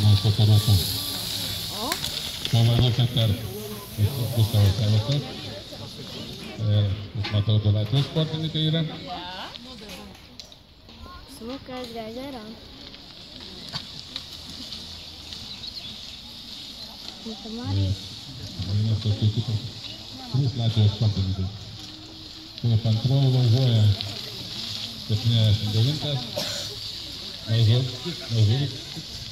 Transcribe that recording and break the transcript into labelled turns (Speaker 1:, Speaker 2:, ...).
Speaker 1: nuostato rūpų. Pavaduose per Gustavas Savasas. Ir matau, du Latvijos sportininkai yra.
Speaker 2: Smukas Gagara. Mitamarija.
Speaker 1: Vienas tokių kitų. Trys Latvijos sportininkai. Kaip antroji važiuoja 79. Mažut, mažut.
Speaker 2: Grautai.
Speaker 1: Jau 69 numeris. O žemė